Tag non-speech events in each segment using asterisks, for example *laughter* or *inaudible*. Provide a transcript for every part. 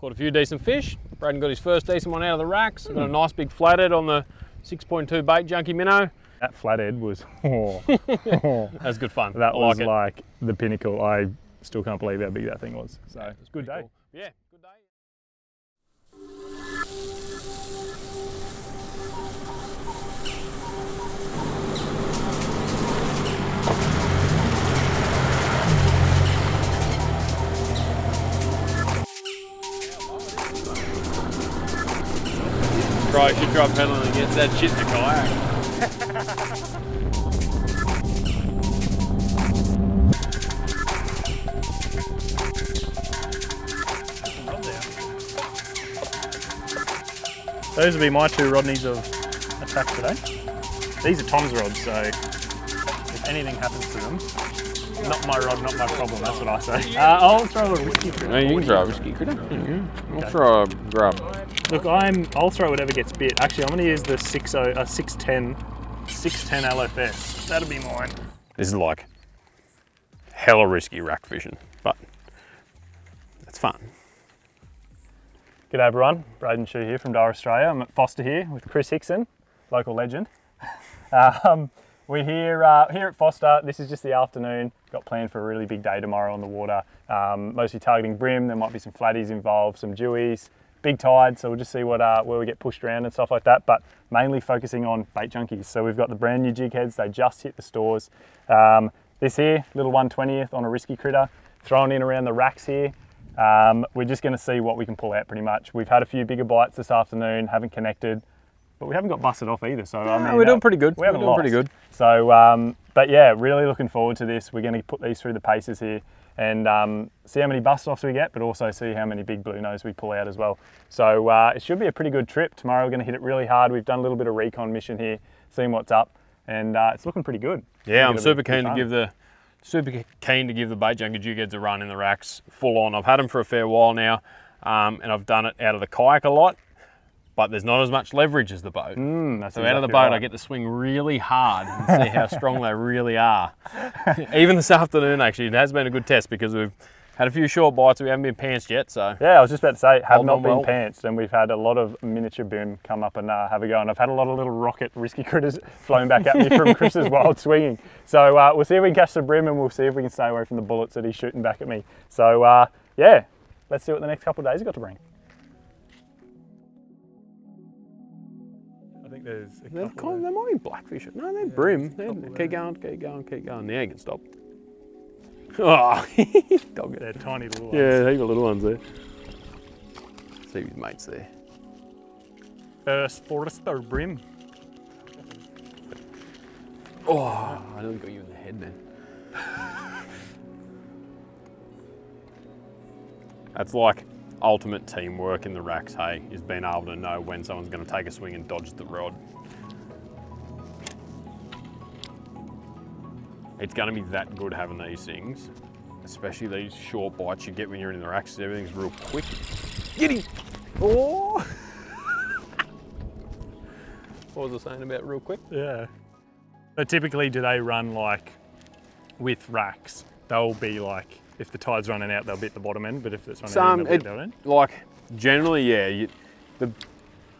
Caught a few decent fish. Braden got his first decent one out of the racks. Got a nice big flathead on the 6.2 bait junkie minnow. That flathead was, *laughs* oh, oh, That was good fun. that I was like, like the pinnacle. I still can't believe how big that thing was. So it's a good day. cool. Yeah, good day. Try, should try pedaling against that shit in the kayak. Those will be my two Rodneys of attack today. These are Tom's rods, so if anything happens to them, not my rod, not my problem. That's what I say. Uh, I'll throw a whiskey. No, you can throw a risky critter. I'll throw a grub. Look, I'm. I'll throw whatever gets bit. Actually, I'm going to use the 60, uh, 610, 610 LFS. That'll be mine. This is like hella risky rack fishing, but it's fun. G'day everyone, Braden Schuch here from Daiwa Australia. I'm at Forster here with Kris Hickson, local legend. *laughs* um, we're here uh, here at Forster. This is just the afternoon. Got planned for a really big day tomorrow on the water. Um, mostly targeting bream. There might be some flatties involved, some jewies, big tide. So we'll just see what uh, where we get pushed around and stuff like that. But mainly focusing on bait junkies. So we've got the brand new jig heads. They just hit the stores. Um, this here, little 120th on a risky critter, thrown in around the racks here. Um, we're just going to see what we can pull out pretty much. We've had a few bigger bites this afternoon, haven't connected, but we haven't got busted off either. So I mean, we're doing uh, pretty good. We haven't We're doing lost. pretty good. So, um, but yeah, really looking forward to this. We're going to put these through the paces here and um, see how many bust offs we get, but also see how many big blue nose we pull out as well. So uh, it should be a pretty good trip. Tomorrow we're going to hit it really hard. We've done a little bit of recon mission here, seeing what's up, and uh, it's looking pretty good. Yeah, I'm super keen to give the super keen to give the bait junkie jig a run in the racks full on. I've had them for a fair while now, um, and I've done it out of the kayak a lot, but there's not as much leverage as the boat. Mm, that's So out of the boat, right. I get to swing really hard and see how strong they really are. *laughs* Even this afternoon, actually, it has been a good test because we've had a few short bites. We haven't been pantsed yet, so Yeah, I was just about to say, have not been well. pantsed, and we've had a lot of miniature boom come up and uh, have a go. And I've had a lot of little rocket risky critters flown back at me from *laughs* Kris's wild swinging. So uh, we'll see if we can catch the bream, and we'll see if we can stay away from the bullets that he's shooting back at me. So uh, yeah, let's see what the next couple of days have got to bring. There's a They're kind of- they might be blackfish. No, they're bream. They're, keep going, keep going, keep going. Now you can stop. Oh, *laughs* *laughs* dog it. They're tiny little ones. Yeah, heap of little ones there. See his mates there. First Forster bream. Oh, I nearly got you in the head, man. *laughs* That's like ultimate teamwork in the racks, hey, is being able to know when someone's going to take a swing and dodge the rod. It's going to be that good having these things, especially these short bites you get when you're in the racks. Everything's real quick. Get him! Oh! *laughs* what was I saying about real quick? Yeah. But typically, do they run like with racks? They'll be like, if the tide's running out, they'll bit the bottom end, but if it's running Some, in, they'll bit the end. like generally, yeah. You, the,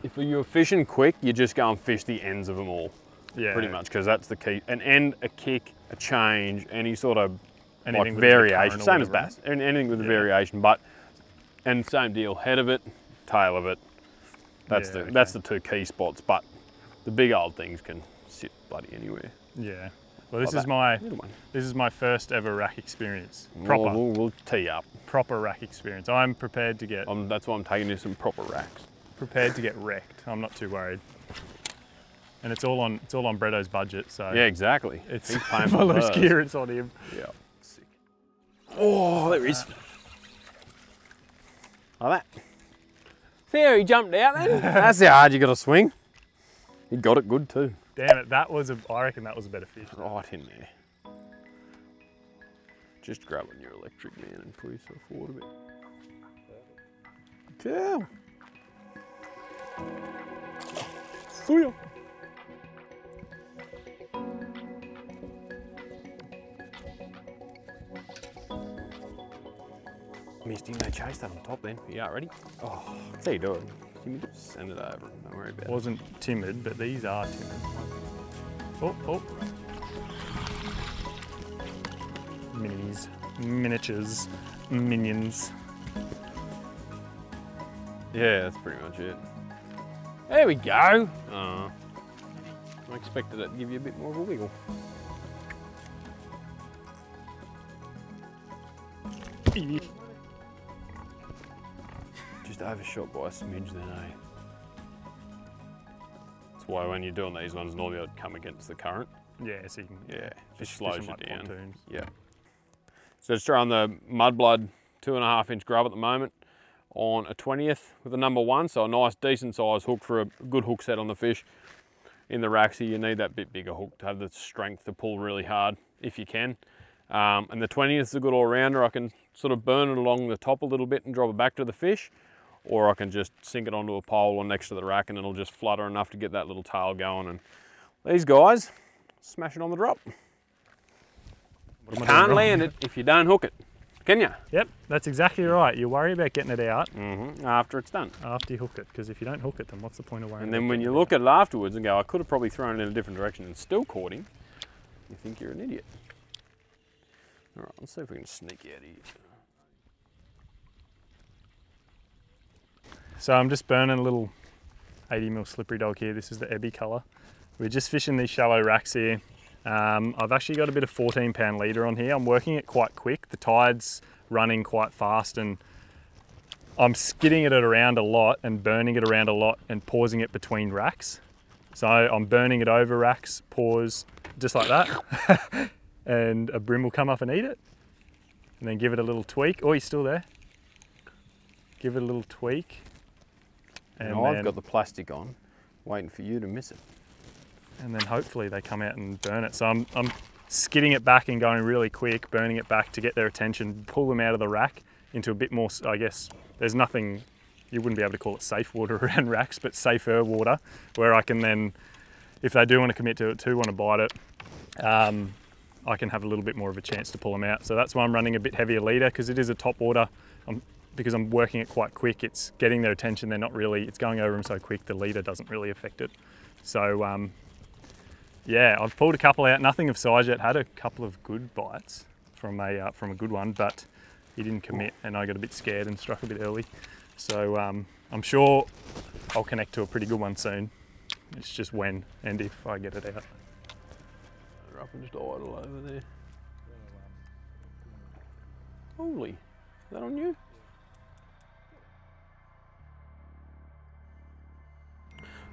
if you're fishing quick, you just go and fish the ends of them all, Yeah. pretty much, because that's the key. An end, a kick, a change, any sort of Anything like with a bit of variation, same as bass, anything with a Yeah. variation, but and same deal, head of it, tail of it. That's Yeah, the okay. that's the two key spots, but the big old things can sit bloody anywhere. Yeah. Well, this Like is my this is my first ever rack experience. Proper, We'll, we'll, we'll tee up. proper rack experience. I'm prepared to get Um, that's why I'm taking you some proper racks. prepared to get wrecked. I'm not too worried. And it's all on it's all on Bretto's budget, so Yeah, exactly. it's He's *laughs* paying for I lose gear, it's on him. Yeah. Sick. Oh, there he is. Like that. See how he jumped out then? *laughs* That's how hard you got to swing. He got it good too. Damn it, that was a I reckon that was a better fish. Right in there. Just grab on your electric man and pull yourself forward a bit. Cool. See ya. missed him. They chased that on top then. You aren't ready? Oh, that's how you do it. Give me just send it over. Don't worry about it. Wasn't timid, but these are timid. Oh, oh. Minis, miniatures, minions. Yeah, that's pretty much it. There we go. Oh, I expected it to give you a bit more of a wiggle. Just overshot by a smidge then, eh? That's why when you're doing these ones, normally I'd come against the current. Yeah, so you can Yeah, just slows you like down. pontoons. Yeah. So just throwing the Mudblood two and a half inch grub at the moment on a 20th with a number one. So a nice decent size hook for a good hook set on the fish. In the Raxi, you need that bit bigger hook to have the strength to pull really hard if you can. Um, and the 20th is a good all-rounder. I can sort of burn it along the top a little bit and drop it back to the fish, or I can just sink it onto a pole or next to the rack and it'll just flutter enough to get that little tail going. And these guys, smash it on the drop. Am Can't land it if you don't hook it, can you? Yep, that's exactly right. You worry about getting it out Mm-hmm. After it's done. after you hook it, because if you don't hook it, then what's the point of worrying And then when you look at it afterwards and go, I could have probably thrown it in a different direction and still caught him, you think you're an idiot. All right, let's see if we can sneak out of here. So I'm just burning a little 80 mil slippery dog here. This is the Ebby colour. We're just fishing these shallow racks here. Um, I've actually got a bit of 14 pound leader on here. I'm working it quite quick. The tide's running quite fast and I'm skidding it around a lot and burning it around a lot and pausing it between racks. So I'm burning it over racks, pause, just like that. *laughs* and a brim will come up and eat it. And then give it a little tweak. Oh, he's still there. Give it a little tweak. And, And I've got the plastic on, waiting for you to miss it. and then hopefully they come out and burn it. So I'm, I'm skidding it back and going really quick, burning it back to get their attention, pull them out of the rack into a bit more, I guess, there's nothing, you wouldn't be able to call it safe water *laughs* around racks, but safer water where I can then, if they do want to commit to it too, want to bite it, um, I can have a little bit more of a chance to pull them out. So that's why I'm running a bit heavier leader because it is a top water. I'm, because I'm working it quite quick, it's getting their attention. They're not really, it's going over them so quick, the leader doesn't really affect it. So um, yeah, I've pulled a couple out, nothing of size yet. Had a couple of good bites from a uh, from a good one, but he didn't commit, and I got a bit scared and struck a bit early. So um, I'm sure I'll connect to a pretty good one soon. It's just when and if I get it out. Up and just idle over there. Holy, is that on you?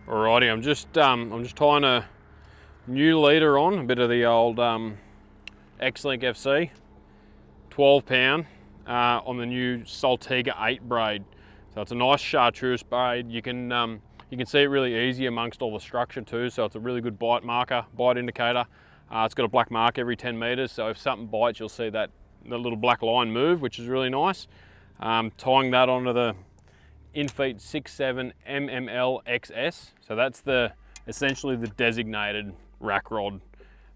Alrighty, I'm just um, I'm just tying a new leader on, a bit of the old um, X-Link FC, 12 pound uh, on the new Saltiga 8 braid. So it's a nice chartreuse braid. You can um, you can see it really easy amongst all the structure too. So it's a really good bite marker, bite indicator. Uh, it's got a black mark every 10 meters. So if something bites, you'll see that the little black line move, which is really nice. Um, tying that onto the Infeet 67 MML XS. So that's the essentially the designated rack rod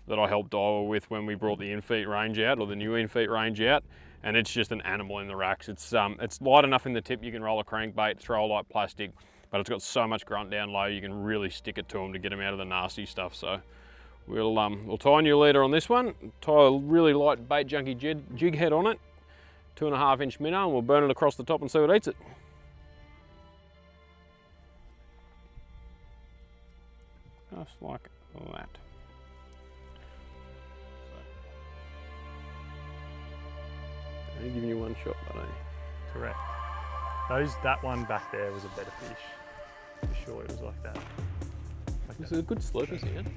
that I helped Daiwa with when we brought the Infeet range out or the new Infeet range out. And it's just an animal in the racks. It's um, it's light enough in the tip you can roll a crankbait, throw a light plastic, but it's got so much grunt down low you can really stick it to them to get them out of the nasty stuff. So we'll um, we'll tie a new leader on this one, tie a really light bait junkie jig head on it, two and a half inch minnow, and we'll burn it across the top and see what eats it. Just like that. Only giving you one shot, but I. Correct. Those that one back there was a better fish. For sure, it was like that. Like This that. is a good slurpy sound.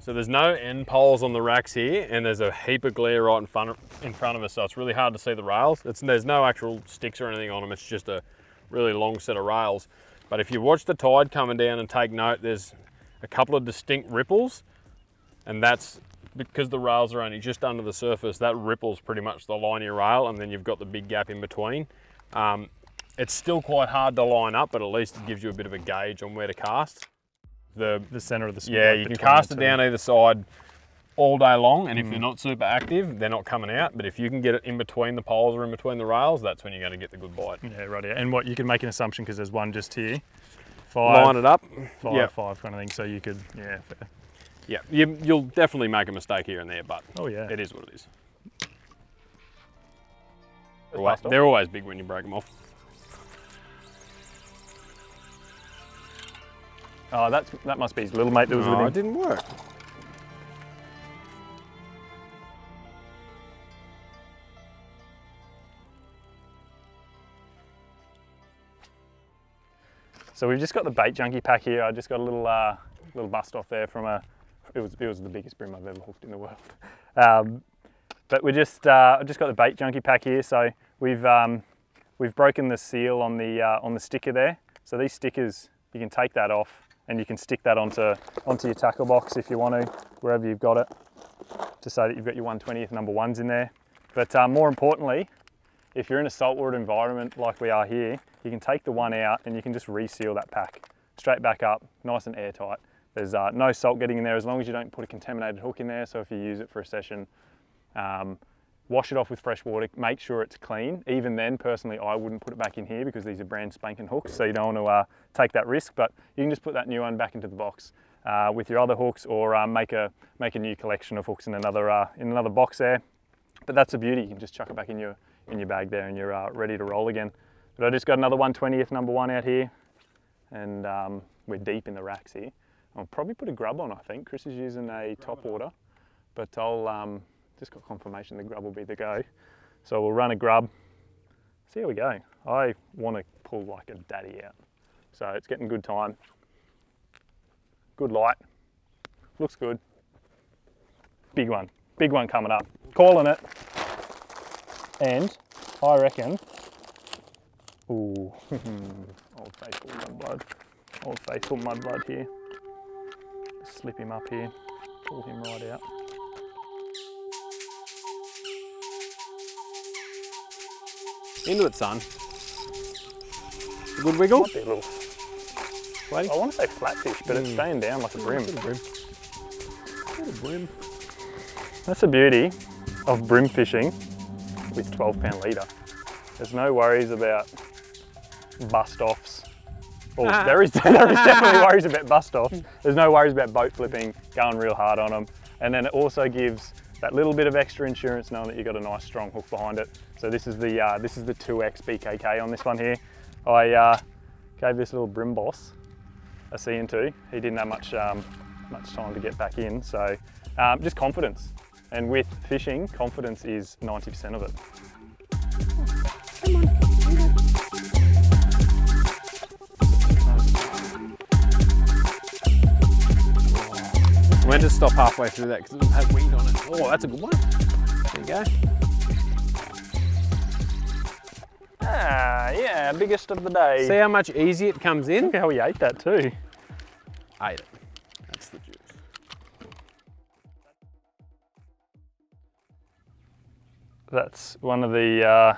So there's no end poles on the racks here, and there's a heap of glare right in front of, in front of us, so it's really hard to see the rails. It's, there's no actual sticks or anything on them. It's just a really long set of rails. But if you watch the tide coming down and take note, there's a couple of distinct ripples, and that's because the rails are only just under the surface. That ripple's pretty much the line of your rail, and then you've got the big gap in between. Um, it's still quite hard to line up, but at least it gives you a bit of a gauge on where to cast. The The center of the yeah, you can cast it down either side all day long, and if they're mm. not super active, they're not coming out. But if you can get it in between the poles or in between the rails, that's when you're going to get the good bite. Yeah, right. Yeah. And what you can make an assumption because there's one just here. Five, Line it up. five, yeah, five kind of thing. So you could, yeah. Fair. yeah. You, you'll definitely make a mistake here and there, but Oh yeah. it is what it is. Always, they're always big when you break them off. Oh, that's that must be his little mate that was Oh, it with him. didn't work. So we've just got the bait junkie pack here. I just got a little uh, little bust off there from a. It was it was the biggest brim I've ever hooked in the world. *laughs* Um, but we just uh, just got the bait junkie pack here. So we've um, we've broken the seal on the uh, on the sticker there. So these stickers you can take that off and you can stick that onto onto your tackle box if you want to wherever you've got it to say that you've got your 120th number ones in there. But uh, more importantly, if you're in a saltwater environment like we are here, you can take the one out and you can just reseal that pack straight back up, nice and airtight. There's uh, no salt getting in there as long as you don't put a contaminated hook in there. So if you use it for a session, um, wash it off with fresh water, make sure it's clean. Even then, personally, I wouldn't put it back in here because these are brand spanking hooks, so you don't want to uh, take that risk. But you can just put that new one back into the box uh, with your other hooks, or uh, make a make a new collection of hooks in another uh, in another box there. But that's the beauty. You can just chuck it back in your in your bag there, and you're uh, ready to roll again. But I just got another 120th number one out here, and um, we're deep in the racks here. I'll probably put a grub on. I think Kris is using a top order, but I'll um, just got confirmation the grub will be the go. So we'll run a grub. See how we go. I want to pull like a daddy out, so it's getting good time. Good light. Looks good. Big one. Big one coming up. Calling it. And I reckon. Ooh, *laughs* old faithful mudblood. Old faithful mudblood here. Slip him up here. Pull him right out. Into it, son. A good wiggle. Might be a little. Lady? I want to say flatfish, but it's Mm. staying down like a bream. Little bream. Little bream. That's the beauty of bream fishing with 12 pound leader. There's no worries about bust offs. Well, Ah. there is *laughs* there is definitely *laughs* worries about bust offs. There's no worries about boat flipping, going real hard on them, and then it also gives that little bit of extra insurance knowing that you've got a nice strong hook behind it. So this is the uh, this is the 2x BKK on this one here. I uh, gave this little bream boss a C and two. He didn't have much um, much time to get back in, so um, just confidence. And with fishing, confidence is 90% of it. I meant to stop halfway through that because it had weed on it. Oh, that's a good one. There you go. Ah, yeah, biggest of the day. See how much easier it comes in? Look how he ate that too. Ate it. That's one of the uh,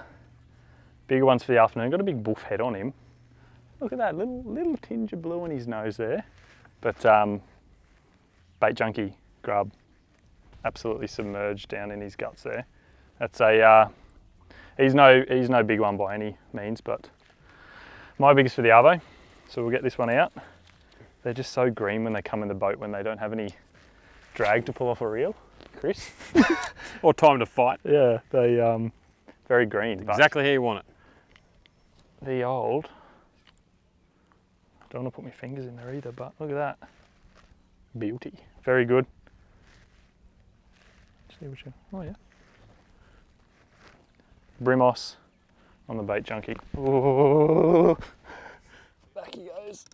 bigger ones for the afternoon. Got a big buff head on him. Look at that little little tinge of blue on his nose there. But um, bait junkie grub, absolutely submerged down in his guts there. That's a uh, he's no he's no big one by any means, but my biggest for the arvo. So we'll get this one out. They're just so green when they come in the boat when they don't have any drag to pull off a reel. Kris. *laughs* Or time to fight. Yeah, they um very green. Exactly how you want it. the old. Don't want to put my fingers in there either, but look at that. Beauty. Very good. See what you oh yeah. Brimos on the bait junkie. Ooh. Back he goes.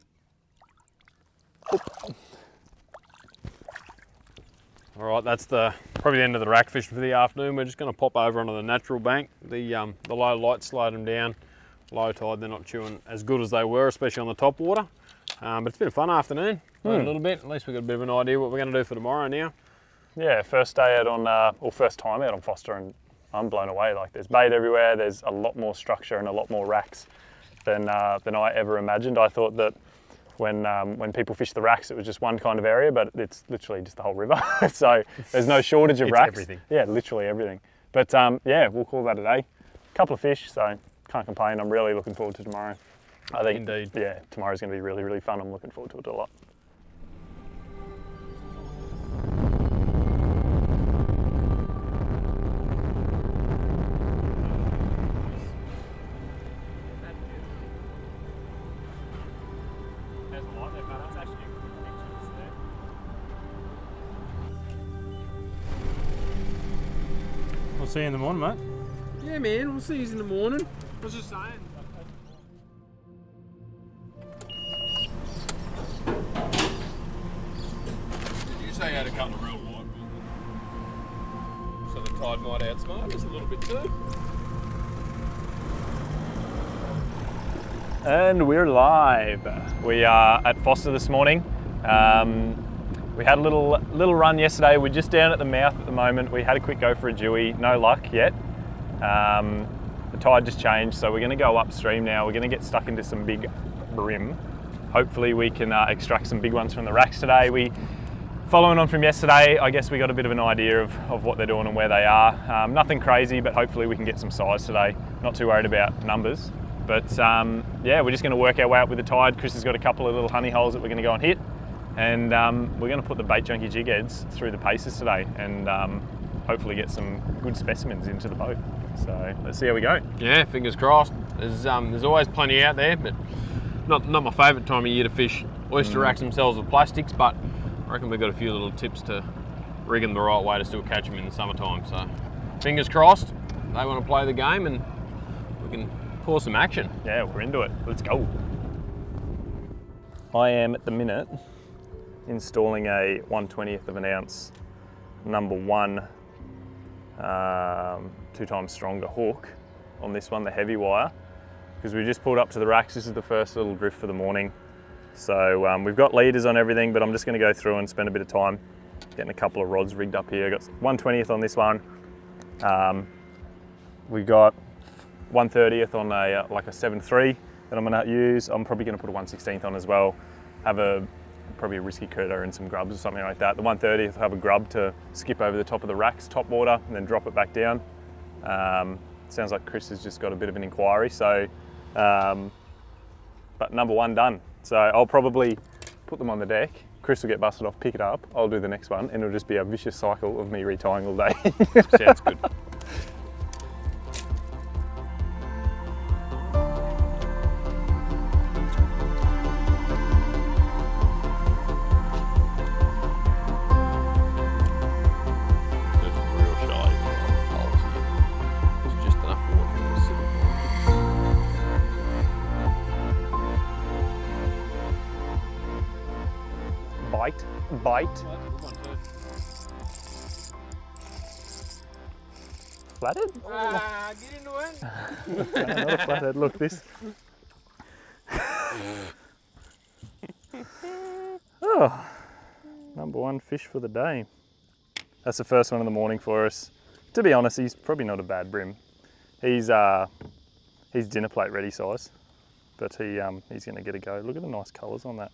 All right, that's the probably the end of the rack fishing for the afternoon. We're just going to pop over onto the natural bank. The um, the low light slowed them down. Low tide, they're not chewing as good as they were, especially on the top water. Um, but it's been a fun afternoon. Hmm. A little bit. At least we've got a bit of an idea what we're going to do for tomorrow now. Yeah, first day out on, uh, or first time out on Forster, and I'm blown away. Like there's bait everywhere. There's a lot more structure and a lot more racks than uh, than I ever imagined. I thought that when um, when people fish the racks, it was just one kind of area, but it's literally just the whole river. *laughs* so there's no shortage of It's racks. everything. Yeah, literally everything. But um, yeah, we'll call that a day. A couple of fish, so can't complain. I'm really looking forward to tomorrow. I think Indeed. yeah, tomorrow's going to be really really fun. I'm looking forward to it a lot. See you in the morning, mate. Yeah, man. We'll see you in the morning. I was just saying. Did you say you had a couple of real wide? So the tide might outsmart us a little bit too. And we're live. We are at Forster this morning. Um, we had a little little run yesterday. We're just down at the mouth at the moment. We had a quick go for a jewie, no luck yet. Um, the tide just changed, so we're going to go upstream now. We're going to get stuck into some big bream. Hopefully, we can uh, extract some big ones from the racks today. We following on from yesterday, I guess we got a bit of an idea of, of what they're doing and where they are. Um, nothing crazy, but hopefully we can get some size today. Not too worried about numbers. But um, yeah, we're just going to work our way up with the tide. Kris has got a couple of little honey holes that we're going to go and hit. And um, we're going to put the bait junkie jig heads through the paces today and um, hopefully get some good specimens into the boat. So let's see how we go. Yeah, fingers crossed. There's um, there's always plenty out there, but not not my favourite time of year to fish oyster racks themselves with plastics. But I reckon we've got a few little tips to rig them the right way to still catch them in the summertime. So fingers crossed. They want to play the game, and we can pour some action. Yeah, we're into it. Let's go. I am at the minute installing a 120th of an ounce number one um, two times stronger hook on this one, the heavy wire, because we just pulled up to the racks. This is the first little drift for the morning. So um, we've got leaders on everything, but I'm just going to go through and spend a bit of time getting a couple of rods rigged up here. Got 120th on this one. Um, we got 130th on a uh, like a 7.3 that I'm going to use. I'm probably going to put a 116th on as well. Have a probably a risky critter and some grubs or something like that. The 130th will have a grub to skip over the top of the racks, top water, and then drop it back down. Um, sounds like Kris has just got a bit of an inquiry. So, um, but number one done. So I'll probably put them on the deck. Kris will get busted off, pick it up. I'll do the next one, and it'll just be a vicious cycle of me retying all day. Sounds good. *laughs* bite, flathead. Ah, get into it. *laughs* No, not flathead. Look, this. *laughs* oh, number one fish for the day. That's the first one in the morning for us. To be honest, he's probably not a bad bream. He's uh, he's dinner plate ready size, but he um, he's going to get a go. Look at the nice colours on that.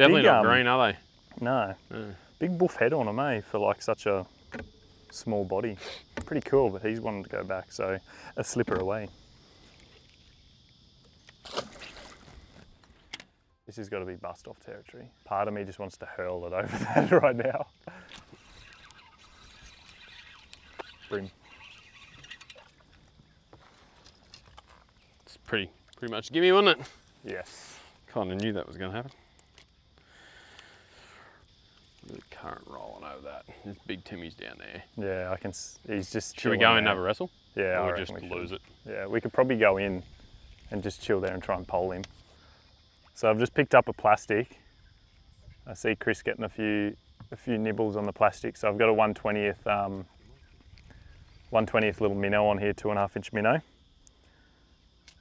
Definitely Big, not um, green, are they? No, big buff head on him, eh? For like such a small body. Pretty cool, but he's wanting to go back, so a slipper away. This has got to be bust off territory. Part of me just wants to hurl it *laughs* over that right now. Bream. It's pretty, pretty much gimme, wasn't it? Yes. Kind of knew that was going to happen. The current rolling over that. There's big Timmy's down there. Yeah, I can. s- He's just. Should we go in and have a wrestle? Yeah, I or reckon just we lose it? Yeah, we could probably go in and just chill there and try and pole him. So I've just picked up a plastic. I see Kris getting a few a few nibbles on the plastic. So I've got a 120th um, 120th little minnow on here, two and a half inch minnow.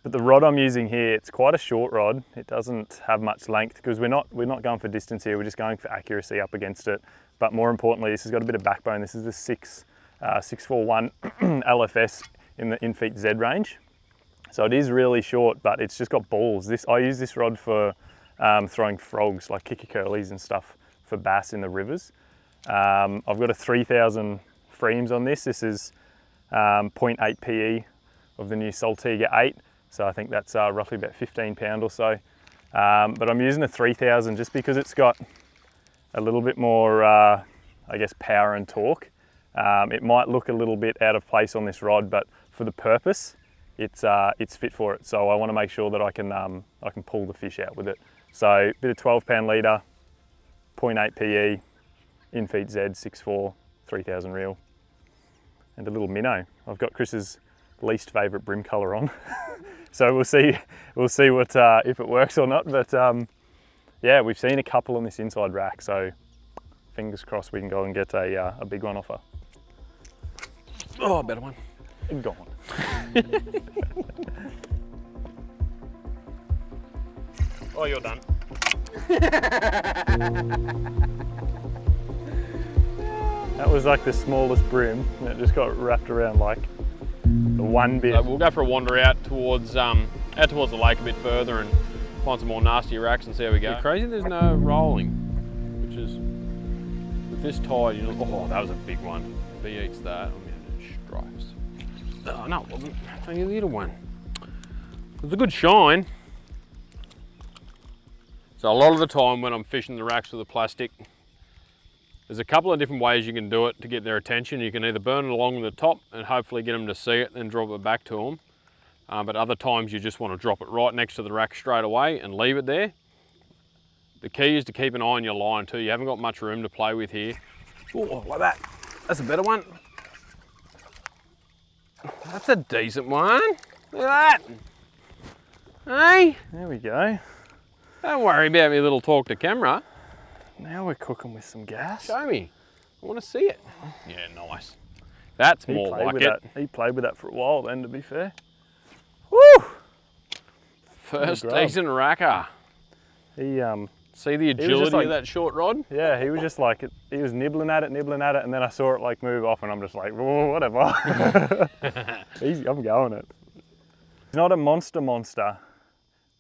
But the rod I'm using here, it's quite a short rod. It doesn't have much length because we're not we're not going for distance here. We're just going for accuracy up against it. But more importantly, this has got a bit of backbone. This is the six uh, 641 LFS *clears throat* in the Infeet Z range. So it is really short, but it's just got balls. This I use this rod for um, throwing frogs like kicker curlies and stuff for bass in the rivers. Um, I've got a 3000 Freams on this. This is um, 0.8 PE of the new Saltiga 8. So I think that's uh, roughly about 15 pound or so. Um, but I'm using a 3000 just because it's got a little bit more, uh, I guess, power and torque. Um, it might look a little bit out of place on this rod, but for the purpose, it's, uh, it's fit for it. So I want to make sure that I can, um, I can pull the fish out with it. So a bit of 12 pound leader, 0.8 PE, Infeet Z 6.4, 3000 reel, and a little minnow. I've got Kris's least favourite bream colour on. *laughs* so we'll see, we'll see what, uh, if it works or not. But um, yeah, we've seen a couple on this inside rack. So fingers crossed we can go and get a, uh, a big one off her. Oh, a better one. Gone. *laughs* Oh, you're done. *laughs* That was like the smallest bream that just got wrapped around like the one bit. So we'll go for a wander out towards um, out towards the lake a bit further and find some more nasty racks and see how we go. crazy there's no rolling, which is with this tide. You know, oh, that was a big one. If he eats that, I'm gonna stripes. Oh no, it wasn't. It's only a little one. It was a good shine. So a lot of the time when I'm fishing the racks with a plastic, there's a couple of different ways you can do it to get their attention. You can either burn it along the top and hopefully get them to see it, then drop it back to them. Uh, but other times you just want to drop it right next to the rack straight away and leave it there. The key is to keep an eye on your line too. You haven't got much room to play with here. Oh, like that. That's a better one. That's a decent one. Look at that. Hey, There we go. don't worry about me little talk to camera. Now we're cooking with some gas. Show me. I want to see it. Yeah, nice. That's He more like it. that. He played with that for a while then, to be fair. Woo! First decent racker. He um See the agility like- of that short rod? yeah, he was just like he was nibbling at it, nibbling at it, and then I saw it like move off, and I'm just like, whatever. *laughs* Easy, I'm going it. He's not a monster monster,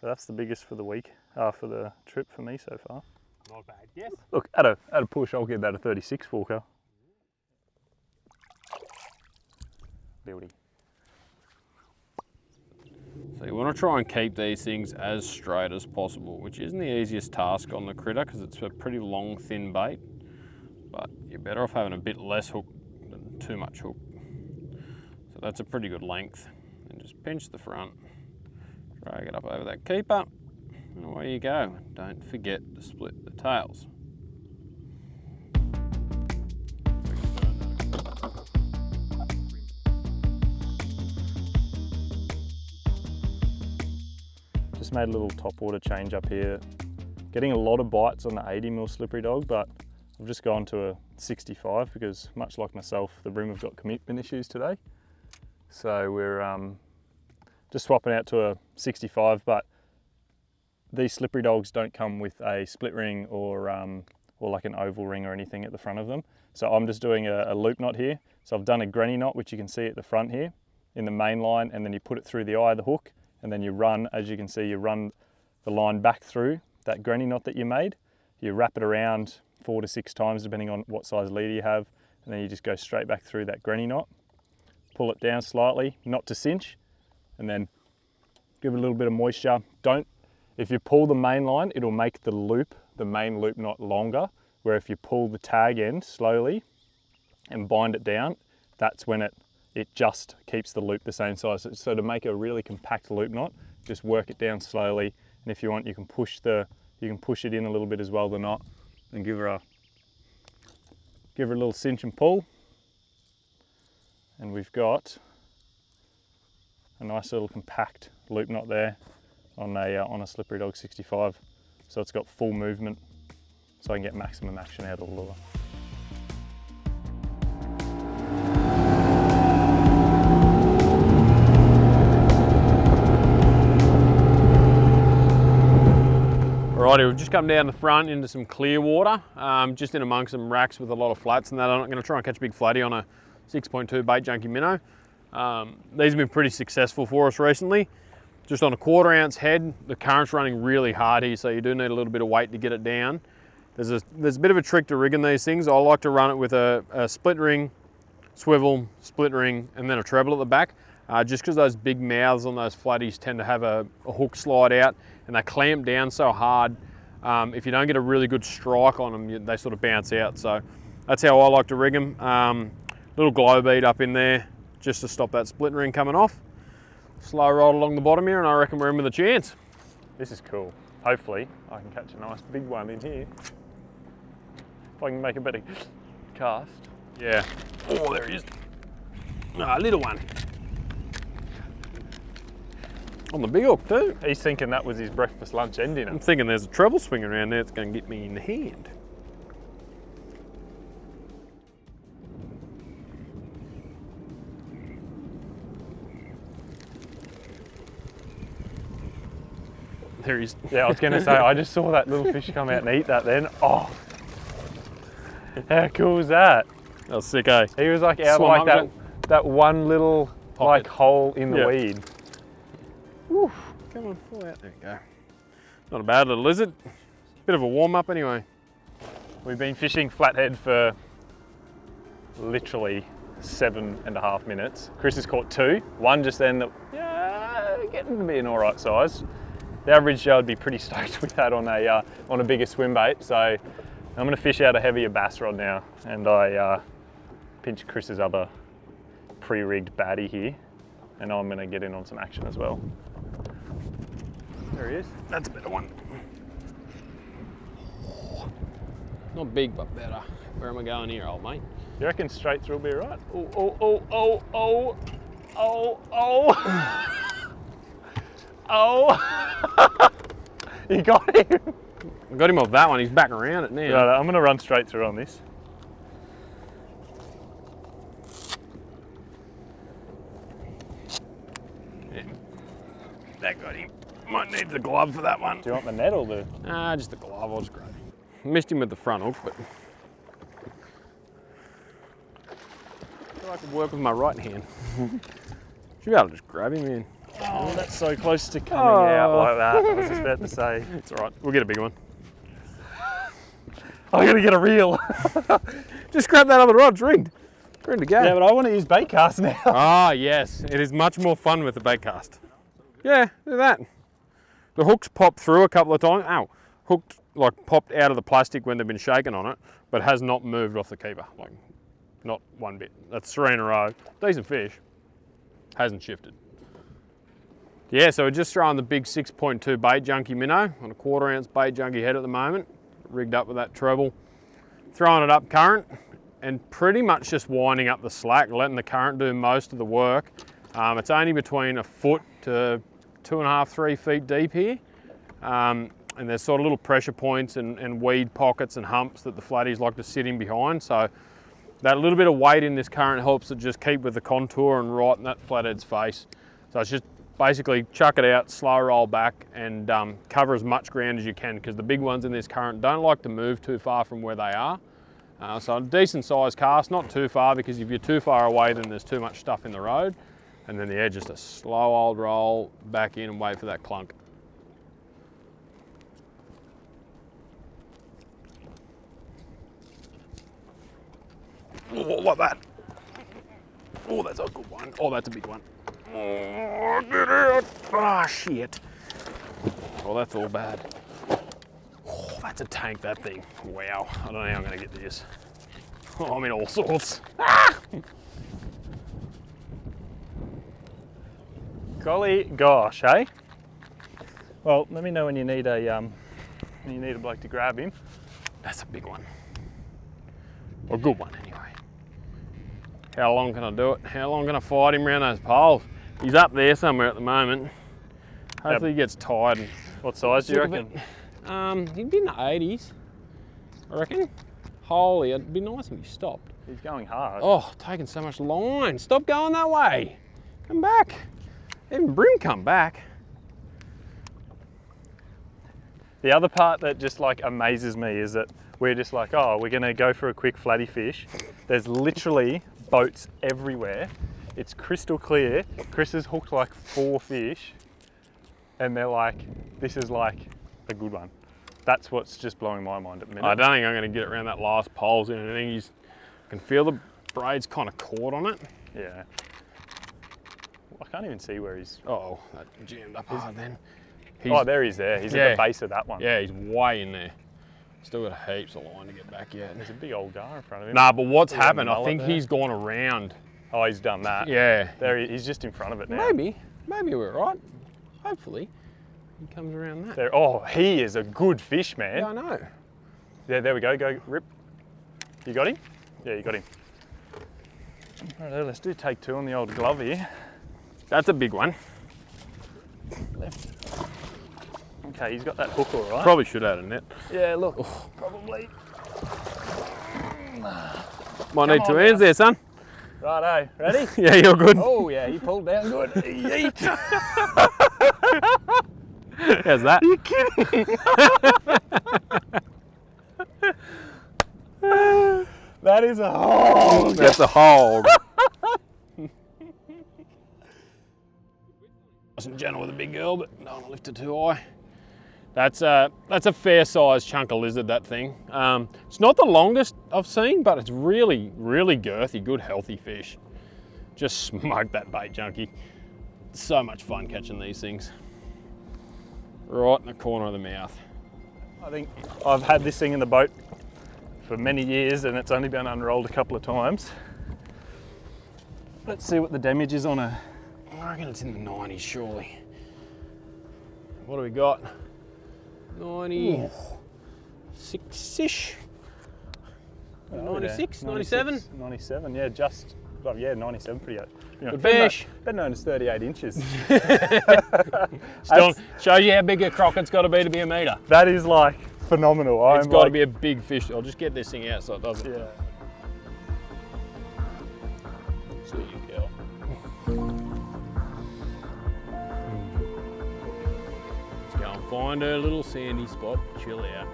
but that's the biggest for the week, uh, for the trip for me so far. Not bad. Yes. Look, at a at a push, I'll give that a 36 forker. Beauty. So you want to try and keep these things as straight as possible, which isn't the easiest task on the critter because it's a pretty long, thin bait. But you're better off having a bit less hook than too much hook. So that's a pretty good length. And just pinch the front, drag it up over that keeper, and away you go. Don't forget to split the tails. Just made a little top water change up here. Getting a lot of bites on the 80 mil slippery dog, but I've just gone to a 65 because much like myself, the bream have got commitment issues today. So we're um, just swapping out to a 65, but these slippery dogs don't come with a split ring or, um, or like an oval ring or anything at the front of them. So I'm just doing a, a loop knot here. So I've done a granny knot, which you can see at the front here in the main line, and then you put it through the eye of the hook, and then you run, as you can see, you run the line back through that granny knot that you made. You wrap it around four to six times, depending on what size leader you have, and then you just go straight back through that granny knot. Pull it down slightly, not to cinch, and then give it a little bit of moisture. Don't, if you pull the main line, it'll make the loop, the main loop knot longer, where if you pull the tag end slowly and bind it down, that's when it it just keeps the loop the same size. So to make a really compact loop knot, just work it down slowly. And if you want, you can push the you can push it in a little bit as well, the knot, and give her a give her a little cinch and pull. And we've got a nice little compact loop knot there on a uh, on a slippery dog 65. So it's got full movement, so I can get maximum action out of the lure. Alrighty, we've just come down the front into some clear water, um, just in amongst some racks with a lot of flats and that. I'm going to try and catch a big flatty on a 6.2 bait junkie minnow. Um, these have been pretty successful for us recently. Just on a quarter ounce head, the current's running really hard here, so you do need a little bit of weight to get it down. There's a, there's a bit of a trick to rigging these things. I like to run it with a, a split ring, swivel, split ring, and then a treble at the back. Uh, just because those big mouths on those flatties tend to have a, a hook slide out and they clamp down so hard. Um, if you don't get a really good strike on them, you, they sort of bounce out. So that's how I like to rig them. Um, little glow bead up in there just to stop that split ring coming off. Slow roll along the bottom here and I reckon we're in with a chance. This is cool. Hopefully I can catch a nice big one in here. If I can make a better cast. Yeah. Oh, there he is. Ah, a little one. On the big hook too. He's thinking that was his breakfast, lunch, and dinner. I'm thinking there's a treble swing around there that's going to get me in the hand. There he's. Yeah, I was going to say, I just saw that little fish come out and eat that then. Oh, how cool was that? That was sick, eh? He was like out Swam like that, with that one little Pocket. like hole in the Yeah. weed. Whew, come on, pull out. There you go. Not a bad little lizard. Bit of a warm up anyway. We've been fishing flathead for literally seven and a half minutes. Kris has caught two. One just then that, yeah, getting to be an all right size. The average Joe would be pretty *laughs* stoked with that on a uh, on a bigger swim bait. So I'm going to fish out a heavier bass rod now, and I uh, pinch Kris's other pre-rigged baddie here, and I'm going to get in on some action as well. There he is. That's a better one. Not big, but better. Where am I going here, old mate? You reckon straight through will be right? Oh, oh, oh, oh, oh, oh, oh. *laughs* oh. *laughs* you got him. I got him off that one. He's back around it now. Right, I'm going to run straight through on this. That got him. Might need the glove for that one. Do you want the net or the... Ah, just the glove. I'll just grab him. Missed him with the front hook, but I feel I could work with my right hand. *laughs* Should be able to just grab him in. Oh, that's so close to coming Oh. out like that. I was just about to say. *laughs* It's all right. We'll get a big one. I'm going to get a reel. *laughs* Just grab that other rod. It's rigged. It's to go. yeah, but I want to use bait cast now. *laughs* Ah, yes. It is much more fun with the bait cast. Yeah, look at that. The hooks popped through a couple of times. Ow. Hooked, like, popped out of the plastic when they've been shaken on it, but has not moved off the keeper. Like, not one bit. That's three in a row. Decent fish. Hasn't shifted. Yeah, so we're just throwing the big 6.2 bait junkie minnow on a quarter ounce bait junkie head at the moment, rigged up with that treble. Throwing it up current and pretty much just winding up the slack, letting the current do most of the work. Um, it's only between a foot to two and a half, three feet deep here. Um, and there's sort of little pressure points and, and weed pockets and humps that the flatties like to sit in behind. So that little bit of weight in this current helps it just keep with the contour and right in that flathead's face. So it's just basically chuck it out, slow roll back and um, cover as much ground as you can because the big ones in this current don't like to move too far from where they are. Uh, so a decent sized cast, not too far because if you're too far away then there's too much stuff in the road. And then the edge just a slow old roll back in and wait for that clunk. Oh, like that. Oh, that's a good one. Oh, that's a big one. Oh. Ah, shit. Oh, that's all bad. Oh, that's a tank, that thing. Wow. I don't know how I'm going to get this. Oh, I'm in all sorts. Golly gosh, eh? Well, let me know when you need a um, when you need a bloke to grab him. That's a big one. A good one, anyway. How long can I do it? How long can I fight him around those poles? He's up there somewhere at the moment. Hopefully he gets tired. And What size do you reckon? Um, he'd be in the 80s, I reckon. Holy, it'd be nice if he stopped. He's going hard. Oh, taking so much line. Stop going that way. Come back. Even Brim come back. The other part that just like amazes me is that we're just like, oh, we're gonna go for a quick flatty fish. There's literally boats everywhere. It's crystal clear. Kris has hooked like four fish, and they're like, this is like a good one. That's what's just blowing my mind at the minute. I don't think I'm going to get around that last poles in. I think he's, I can feel the braid's kind of caught on it. Yeah. I can't even see where he's. Oh, that jammed up hard then. Oh, he's, oh, there he's there. He's at the base of that one. Yeah, he's way in there. Still got heaps of line to get back yet. There's a big old gar in front of him. Nah, but what's happened, I think there. he's gone around. Oh, he's done that. Yeah. There he, he's just in front of it now. Maybe. Maybe we're right. Hopefully. He comes around that. There. Oh, he is a good fish, man. Yeah, I know. Yeah, there we go. Go, rip. You got him? Yeah, you got him. All right, let's do take two on the old glove here. That's a big one. Okay, he's got that hook all right. Probably should have had a net. yeah, look, probably. Might need on two hands there, son. Righto, ready? *laughs* Yeah, you're good. oh yeah, he pulled down good. Yeet. *laughs* How's that? you kidding? *laughs* that is a hog. That's a hog. nice and gentle with a big girl, but don't want lift her too high. That's a, that's a fair sized chunk of lizard, that thing. Um, it's not the longest I've seen, but it's really, really girthy, good, healthy fish. Just *laughs* smoked that bait junkie. So much fun catching these things. Right in the corner of the mouth. I think I've had this thing in the boat for many years and it's only been unrolled a couple of times. Let's see what the damage is on a. I reckon it's in the 90s, surely. What do we got? 96-ish? 96, 97? 97, yeah, just, oh, yeah, 97, pretty good. You know, Good fish. Better known as 38 inches. *laughs* *laughs* Still shows you how big a crockett's got to be to be a metre. that is like phenomenal. It's got to like- be a big fish. I'll just get this thing out so it doesn't. Yeah. See you girl. Let's go and find her little sandy spot. Chill out.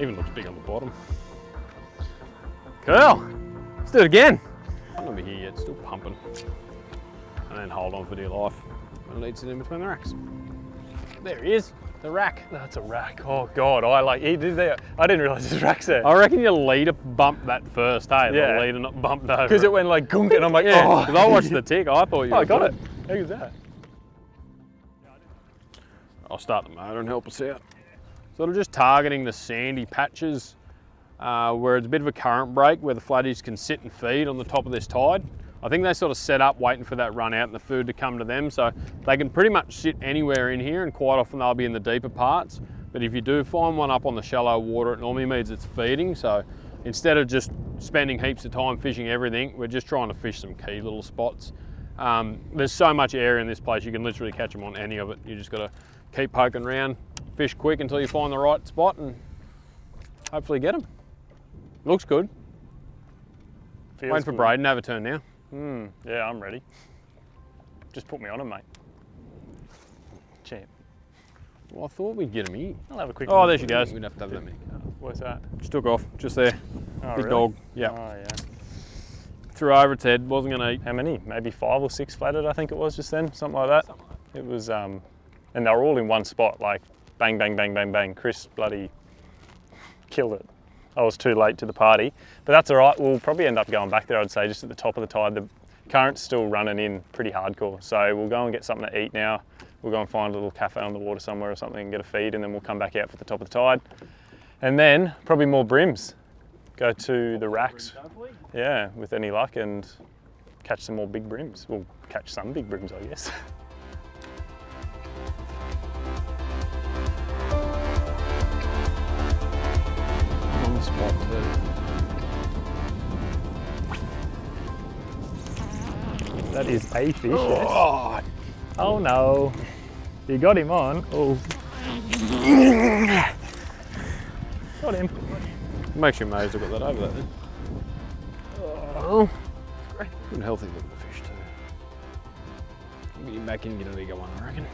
Even looks big on the bottom. Cool. Let's do it again. I'm not here yet. Still pumping. And then hold on for dear life. It leads it in between the racks. There he is. The rack. That's a rack. Oh God, I like he did that. I didn't realise his rack's there I reckon your leader bumped that first, eh? hey? Yeah. The leader not bumped over. because it went like gunk, and I'm like, Yeah, oh, 'cause I watched the tick. I thought you. Oh, *laughs* I got good. it. How good's that? I'll start the motor and help us out. Sort of just targeting the sandy patches uh, where it's a bit of a current break, where the flatties can sit and feed on the top of this tide. I think they sort of set up waiting for that run out and the food to come to them, so they can pretty much sit anywhere in here, and quite often they'll be in the deeper parts. But if you do find one up on the shallow water, it normally means it's feeding. So instead of just spending heaps of time fishing everything, we're just trying to fish some key little spots. Um, there's so much area in this place, you can literally catch them on any of it. You just got to keep poking around, fish quick until you find the right spot, and hopefully get them. Looks good. Feels Waiting for good. Braden to have a turn now. Hmm. Yeah, I'm ready. Just put me on him, mate. Champ. Well, I thought we'd get him here. I'll have a quick. Oh, there she goes. We'd have to have that many. What's that? Just took off, just there. Oh, Big really? dog. Yeah. Oh yeah. Threw over its head, wasn't going to eat. How many? Maybe five or six flatted, I think it was just then, something like that. It was, um, and they were all in one spot, like bang, bang, bang, bang, bang. Kris bloody killed it. I was too late to the party, but that's all right. We'll probably end up going back there, I'd say, just at the top of the tide. The current's still running in pretty hardcore, so we'll go and get something to eat now. We'll go and find a little cafe on the water somewhere or something and get a feed, and then we'll come back out for the top of the tide. And then probably more brims. Go to the racks, yeah, with any luck, and catch some more big brims. We'll catch some big brims, I guess. *laughs* the spot, too. That is a fish. Oh, Oh no. You got him on. Oh. got him. makes you amazed I got that over that then. Oh, great. Good and healthy looking fish too. Get him back in, get a bigger one, I reckon.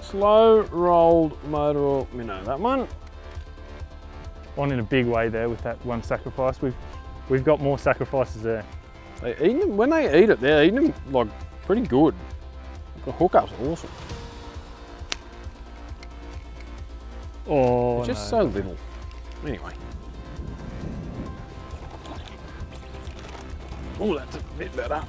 Slow rolled motor minnow, that one. On in a big way there with that one sacrifice. We've we've got more sacrifices there. They eating them, when they eat it, they're eating them like pretty good. The hookup's awesome. Oh, It's just no. so little. Anyway. Oh, that's a bit better.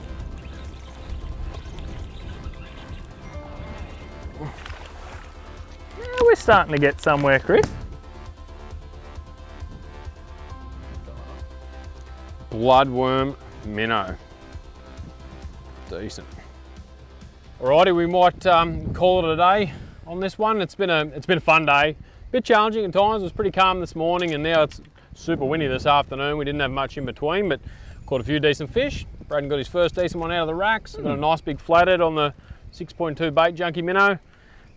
Yeah, we're starting to get somewhere, Kris. Bloodworm minnow. Decent. Alrighty, we might um, call it a day on this one. It's been a it's been a fun day. Bit challenging at times. It was pretty calm this morning, and now it's super windy this afternoon. We didn't have much in between, but caught a few decent fish. Braden got his first decent one out of the racks. Got a nice big flathead on the 6.2 bait junkie minnow,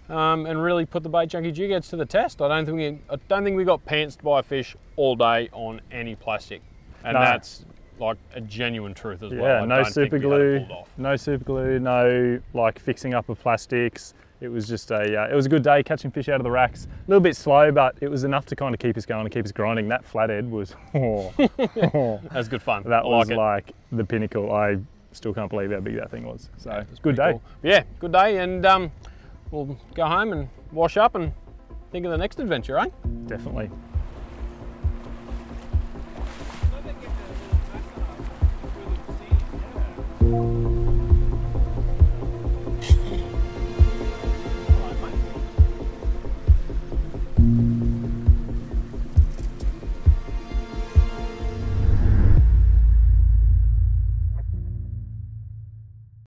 um, and really put the bait junkie jig heads to the test. I don't think we I don't think we got pantsed by a fish all day on any plastic, and No. that's like a genuine truth as well. Yeah, no super it glue, no super glue, no like fixing up of plastics. It was just a, uh, it was a good day catching fish out of the racks. A little bit slow, but it was enough to kind of keep us going and keep us grinding. That flathead was, *laughs* oh, *laughs* That's good fun. that I was like like the pinnacle. I still can't believe how big that thing was. So It's good day. cool. Yeah, good day, and um, we'll go home and wash up and think of the next adventure, eh? Definitely. Yeah.